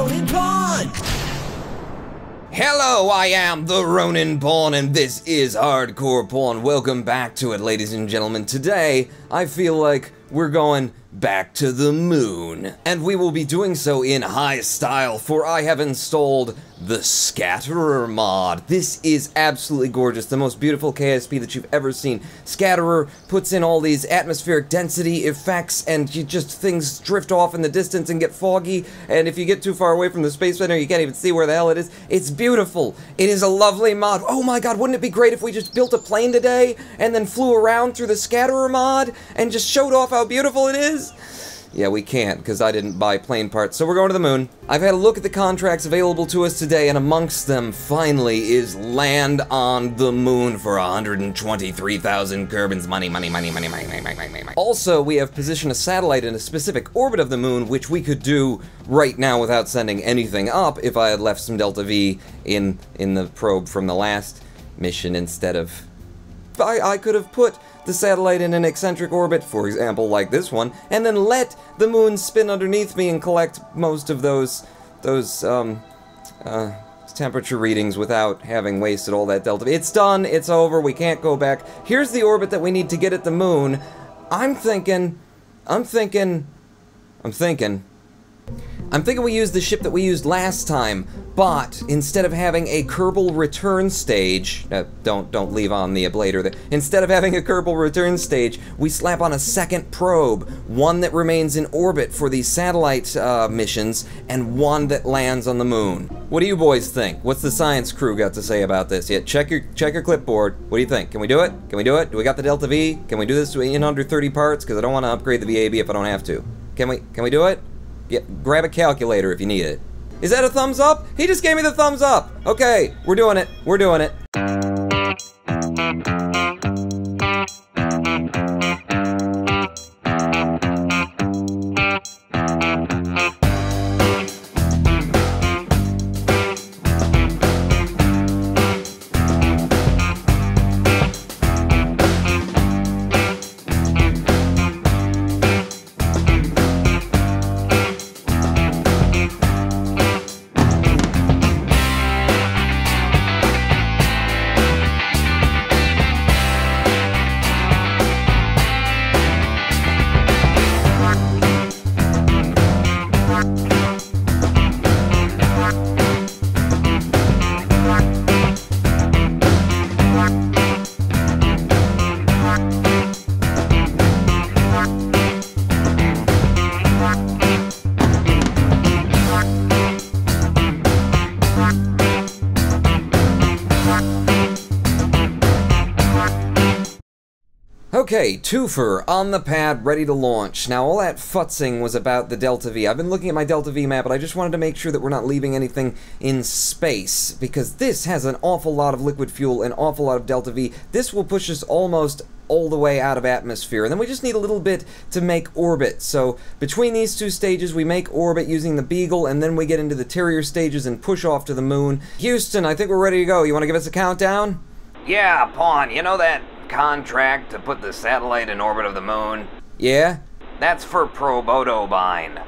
Ronin Pawn! Hello, I am the Ronin Pawn, and this is Hardcore Pawn. Welcome back to it, ladies and gentlemen. Today, I feel like we're going back to the moon. And we will be doing so in high style, for I have installed the Scatterer mod. This is absolutely gorgeous, the most beautiful KSP that you've ever seen. Scatterer puts in all these atmospheric density effects, and you just things drift off in the distance and get foggy, and if you get too far away from the space center, you can't even see where the hell it is. It's beautiful. It is a lovely mod. Oh my god, wouldn't it be great if we just built a plane today, and then flew around through the Scatterer mod, and just showed off how beautiful it is? Yeah, we can't, because I didn't buy plane parts, so we're going to the moon. I've had a look at the contracts available to us today, and amongst them, finally, is land on the moon for 123,000 Kerbin's money, money, money, money, money, money, money, money, money. Also, we have positioned a satellite in a specific orbit of the moon, which we could do right now without sending anything up if I had left some Delta V in, in the probe from the last mission instead of... I, I could have put the satellite in an eccentric orbit, for example, like this one, and then let the moon spin underneath me and collect most of those, those, um, uh, temperature readings without having wasted all that delta. It's done, it's over, we can't go back. Here's the orbit that we need to get at the moon. I'm thinking, I'm thinking, I'm thinking, I'm thinking we use the ship that we used last time, but instead of having a Kerbal return stage, uh, don't don't leave on the ablator there. Instead of having a Kerbal return stage, we slap on a second probe, one that remains in orbit for these satellite uh, missions, and one that lands on the moon. What do you boys think? What's the science crew got to say about this? Yeah, check your check your clipboard. What do you think? Can we do it? Can we do it? Do we got the Delta V? Can we do this in under 30 parts? Because I don't want to upgrade the VAB if I don't have to. Can we? Can we do it? Yeah, grab a calculator if you need it. Is that a thumbs up? He just gave me the thumbs up. Okay, we're doing it. We're doing it. Okay, twofer on the pad, ready to launch. Now, all that futzing was about the Delta V. I've been looking at my Delta V map, but I just wanted to make sure that we're not leaving anything in space, because this has an awful lot of liquid fuel, an awful lot of Delta V. This will push us almost all the way out of atmosphere. And then we just need a little bit to make orbit. So between these two stages, we make orbit using the Beagle, and then we get into the Terrier stages and push off to the moon. Houston, I think we're ready to go. You want to give us a countdown? Yeah, Pawn, you know that contract to put the satellite in orbit of the moon? Yeah? That's for Probotobine.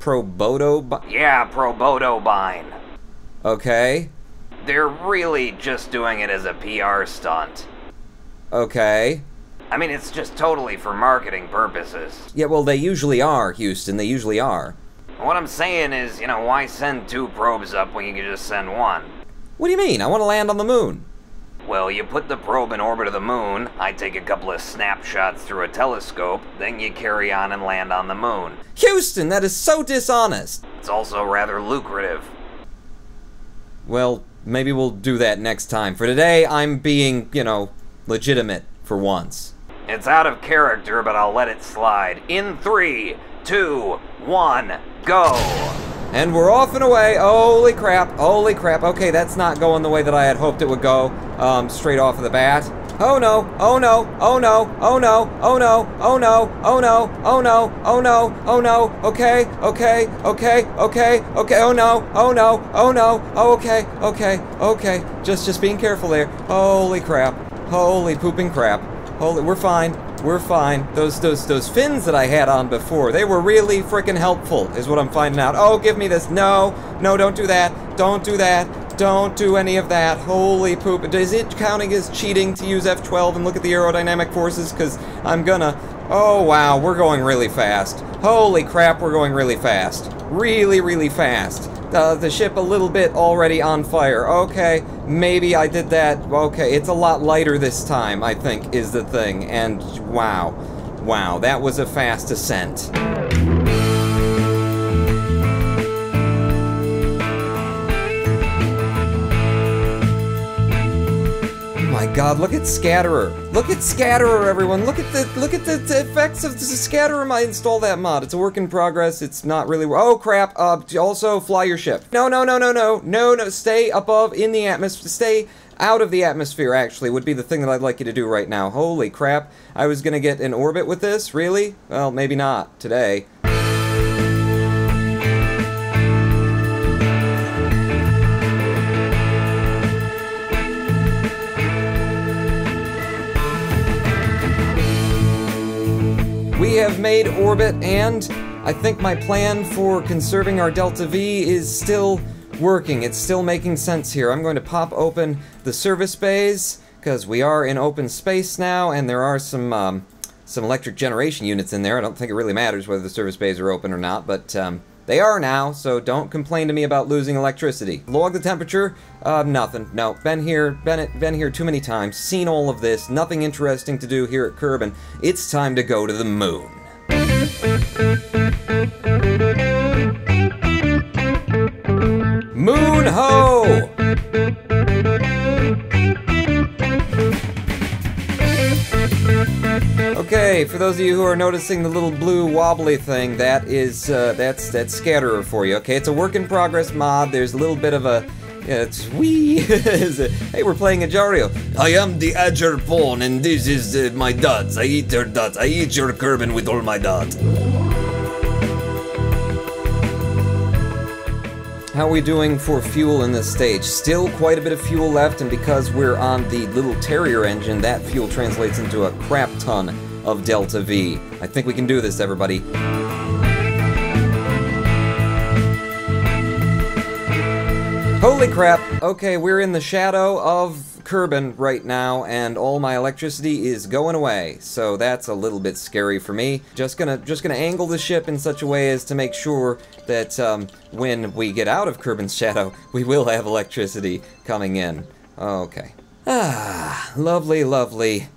Proboto? Yeah, Probotobine. Okay. They're really just doing it as a PR stunt. Okay. I mean, it's just totally for marketing purposes. Yeah, well, they usually are, Houston. They usually are. What I'm saying is, you know, why send two probes up when you can just send one? What do you mean? I want to land on the moon. Well, you put the probe in orbit of the moon, I take a couple of snapshots through a telescope, then you carry on and land on the moon. Houston, that is so dishonest. It's also rather lucrative. Well, maybe we'll do that next time. For today, I'm being, you know, legitimate for once. It's out of character, but I'll let it slide. In three, two, one, go! And we're off and away. Holy crap. Holy crap. Okay, that's not going the way that I had hoped it would go um, straight off of the bat. Oh no, oh no, oh no, oh no, oh no, oh no, oh no, oh no, oh no, oh no, okay, okay, okay, okay, okay, oh no, oh no, oh no, oh okay, okay, okay, just, just being careful there. Holy crap, holy pooping crap, holy, we're fine, We're fine. Those those those fins that I had on before, they were really freaking helpful, is what I'm finding out. Oh, give me this. No, no, don't do that. Don't do that. Don't do any of that. Holy poop. Is it counting as cheating to use F12 and look at the aerodynamic forces? Because I'm gonna... Oh, wow, we're going really fast. Holy crap, we're going really fast. Really, really fast. Uh, the ship a little bit already on fire. Okay, maybe I did that. Okay, it's a lot lighter this time, I think, is the thing. And wow. Wow, that was a fast ascent. My god, look at Scatterer. Look at Scatterer, everyone. Look at the look at the, the effects of the Scatterer. I installed that mod. It's a work in progress. It's not really Oh crap. Uh also fly your ship. No, no, no, no, no. No, no. Stay above in the atmosphere. Stay out of the atmosphere actually would be the thing that I'd like you to do right now. Holy crap. I was going to get in orbit with this? Really? Well, maybe not today. We have made orbit, and I think my plan for conserving our Delta V is still working. It's still making sense here. I'm going to pop open the service bays, because we are in open space now, and there are some, um, some electric generation units in there. I don't think it really matters whether the service bays are open or not, but um, they are now, so don't complain to me about losing electricity. Log the temperature, uh, nothing. No, been here, been, been here too many times, seen all of this, nothing interesting to do here at Kerbin. It's time to go to the moon. Moon ho! For those of you who are noticing the little blue wobbly thing, that is, uh, that's, that's Scatterer for you, okay? It's a work in progress mod, there's a little bit of a, yeah, it's wee. hey, we're playing Agar.io. I am the Ajar pawn, and this is uh, my dots. I eat your dots. I eat your Kerbin with all my dots. How are we doing for fuel in this stage? Still quite a bit of fuel left, and because we're on the little Terrier engine, that fuel translates into a crap ton of Delta V. I think we can do this, everybody. Holy crap! Okay, we're in the shadow of Kerbin right now, and all my electricity is going away. So that's a little bit scary for me. Just gonna just gonna angle the ship in such a way as to make sure that um, when we get out of Kerbin's shadow, we will have electricity coming in. Okay. Ah, lovely, lovely.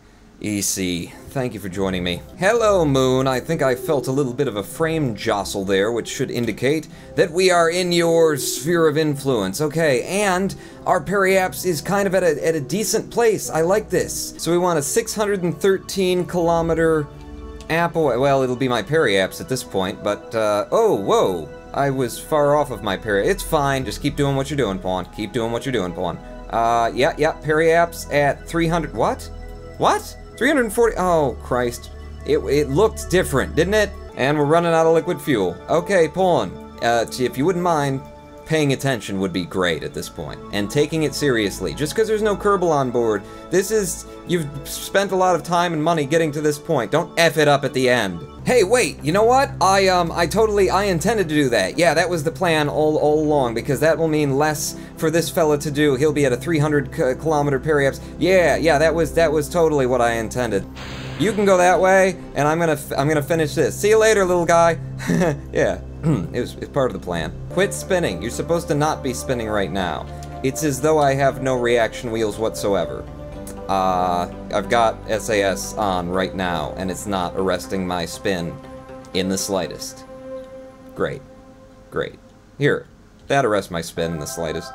EC, thank you for joining me. Hello, Moon. I think I felt a little bit of a frame jostle there, which should indicate that we are in your sphere of influence. Okay, and our periaps is kind of at a, at a decent place. I like this. So we want a 613 kilometer apple. Well, it'll be my periaps at this point, but, uh, oh, whoa. I was far off of my peri. It's fine. Just keep doing what you're doing, Pawn. Keep doing what you're doing, Pawn. Uh, yeah, yeah, periaps at 300. What? What? 340, oh Christ. It, it looked different, didn't it? And we're running out of liquid fuel. Okay, Pawn, uh, if you wouldn't mind, paying attention would be great at this point, and taking it seriously. Just because there's no Kerbal on board, this is, you've spent a lot of time and money getting to this point. Don't F it up at the end. Hey, wait, you know what? I, um, I totally, I intended to do that. Yeah, that was the plan all, all along, because that will mean less for this fella to do. He'll be at a 300 kilometer periaps. Yeah, yeah, that was, that was totally what I intended. You can go that way, and I'm gonna, I'm gonna finish this. See you later, little guy. yeah. it was it's part of the plan. Quit spinning. You're supposed to not be spinning right now. It's as though I have no reaction wheels whatsoever. Uh, I've got SAS on right now, and it's not arresting my spin in the slightest. Great. Great. Here, that arrests my spin in the slightest.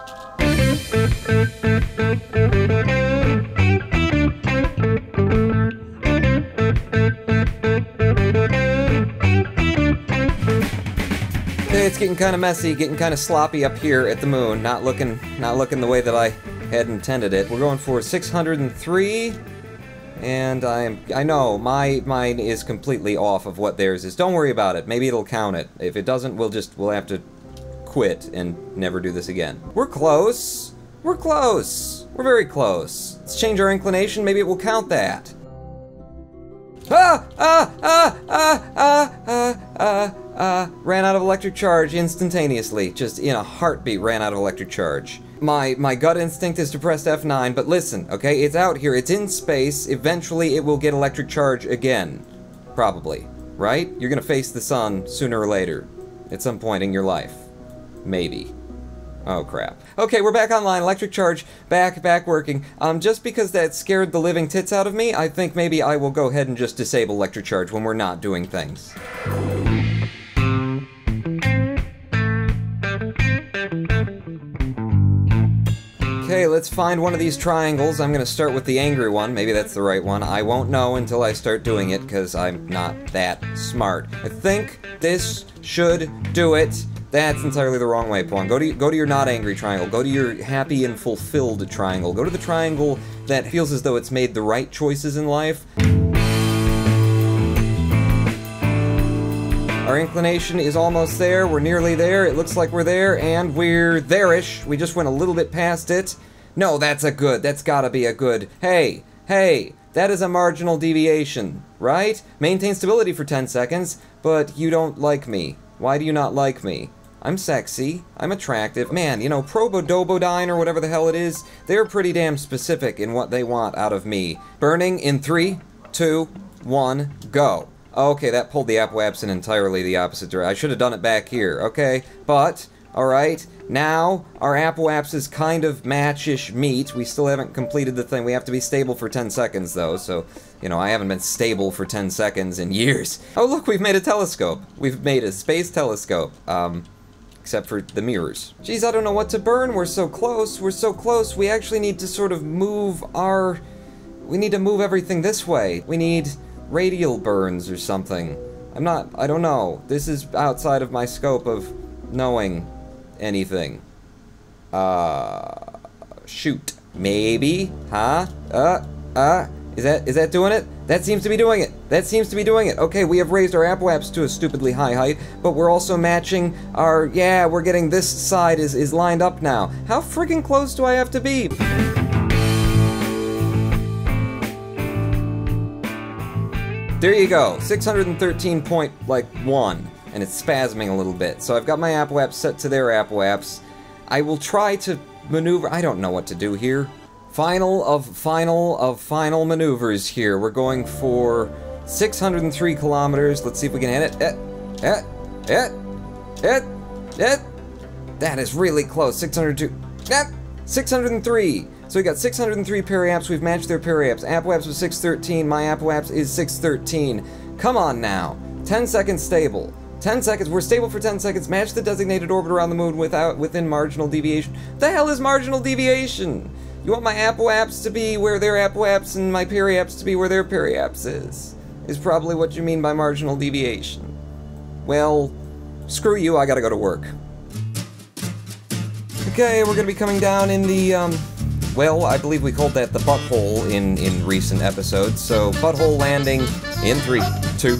It's getting kind of messy, getting kind of sloppy up here at the moon. Not looking, not looking the way that I had intended it. We're going for 603, and I'm, I know my mine is completely off of what theirs is. Don't worry about it. Maybe it'll count it. If it doesn't, we'll just we'll have to quit and never do this again. We're close. We're close. We're very close. Let's change our inclination. Maybe it will count that. Ah, ah, ah, ah, ah, ah, ah, ah. Ran out of electric charge instantaneously. Just in a heartbeat ran out of electric charge. My my gut instinct is to press F9, but listen, okay? It's out here. It's in space. Eventually it will get electric charge again. Probably, right? You're going to face the sun sooner or later at some point in your life. Maybe. Oh crap. Okay, we're back online. Electric charge, back, back working. Um, just because that scared the living tits out of me, I think maybe I will go ahead and just disable electric charge when we're not doing things. Okay, let's find one of these triangles. I'm gonna start with the angry one. Maybe that's the right one. I won't know until I start doing it, because I'm not that smart. I think this should do it. That's mm. entirely the wrong way, Pawn. Go to go to your not angry triangle. Go to your happy and fulfilled triangle. Go to the triangle that feels as though it's made the right choices in life. Our inclination is almost there. We're nearly there. It looks like we're there, and we're there-ish. We just went a little bit past it. No, that's a good. That's gotta be a good. Hey, hey, that is a marginal deviation, right? Maintain stability for 10 seconds, but you don't like me. Why do you not like me? I'm sexy. I'm attractive. Man, you know, Probodobodyne or whatever the hell it is, they're pretty damn specific in what they want out of me. Burning in three, two, one, go. Okay, that pulled the Apoapsin in entirely the opposite direction. I should have done it back here, okay? But, alright, now our Apoaps is kind of matchish meat. We still haven't completed the thing. We have to be stable for 10 seconds, though, so, you know, I haven't been stable for 10 seconds in years. Oh, look, we've made a telescope. We've made a space telescope. Um, except for the mirrors. Geez, I don't know what to burn. We're so close. We're so close. We actually need to sort of move our... We need to move everything this way. We need radial burns or something. I'm not... I don't know. This is outside of my scope of knowing anything. Uh... Shoot. Maybe? Huh? Uh... Uh... Is that is that doing it? That seems to be doing it. That seems to be doing it. Okay, we have raised our apoaps to a stupidly high height, but we're also matching our yeah, we're getting this side is is lined up now. How freaking close do I have to be? There you go. 613 point like one, and it's spasming a little bit. So I've got my apoaps set to their apoaps. I will try to maneuver. I don't know what to do here. Final of final of final maneuvers here. We're going for 603 kilometers. Let's see if we can hit it. Eh, eh, eh, eh, eh. That is really close. 602. Eh, 603. So we got 603 periaps. We've matched their periaps. Apoaps was 613. My apoaps is 613. Come on now. 10 seconds stable. 10 seconds. We're stable for 10 seconds. Match the designated orbit around the moon without within marginal deviation. The hell is marginal deviation? You want my apoaps to be where their apoaps and my periaps to be where their periaps is. Is probably what you mean by marginal deviation. Well, screw you, I gotta go to work. Okay, we're gonna be coming down in the, um, well, I believe we called that the butthole in, in recent episodes, so butthole landing in three, two,